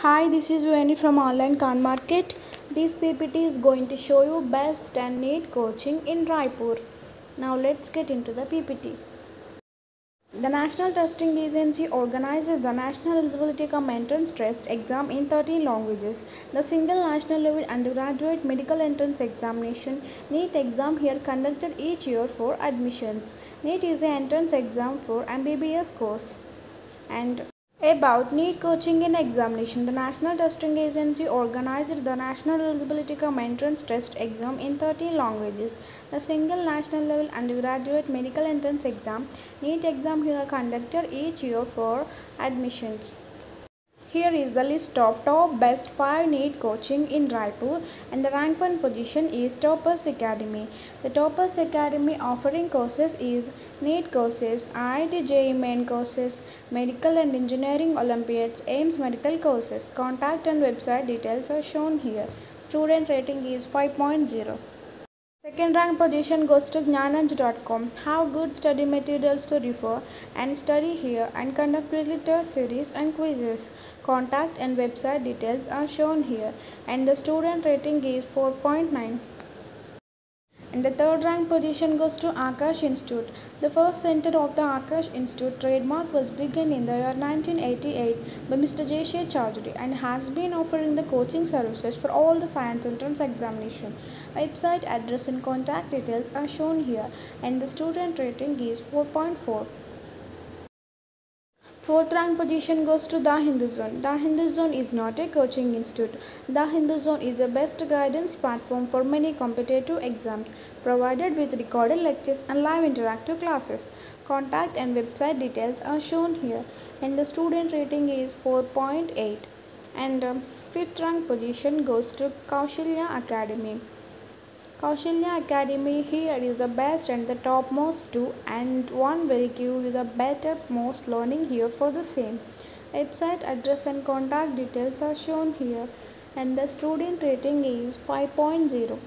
Hi, this is Vani from Online Khan Market. This PPT is going to show you best and NEET coaching in Raipur. Now let's get into the PPT. The National Testing Agency organizes the National Eligibility Cum Entrance Test exam in 13 languages. The single national level undergraduate medical entrance examination NEET exam here conducted each year for admissions. NEET is an entrance exam for MBBS course. And about NEET coaching and examination, the National Testing Agency organized the National Eligibility Cum Entrance Test exam in 13 languages. The single national level undergraduate medical entrance exam, NEET exam here conducted each year for admissions. Here is the list of top best 5 NEET coaching in Raipur and the rank 1 position is Toppers Academy. The Toppers Academy offering courses is NEET courses, IIT JEE main courses, medical and engineering olympiads, AIIMS medical courses. Contact and website details are shown here. Student rating is 5.0. Second rank position goes to Gnananj.com. Have good study materials to refer and study here and conduct test series and quizzes. Contact and website details are shown here and the student rating is 4.9. And the third rank position goes to Aakash Institute. The first center of the Aakash Institute trademark was begun in the year 1988 by Mr. J.C. Chaudhary and has been offering the coaching services for all the science entrance examination. Website address and contact details are shown here and the student rating is 4.4. Fourth rank position goes to The Hindu Zone. The Hindu Zone is not a coaching institute. The Hindu Zone is a best guidance platform for many competitive exams, provided with recorded lectures and live interactive classes. Contact and website details are shown here, and the student rating is 4.8. And um, fifth rank position goes to Kaushalya Academy. Kaushalya Academy here is the best and the topmost too and one will give you the better most learning here for the same. Website address and contact details are shown here and the student rating is 5.0.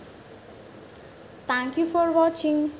Thank you for watching.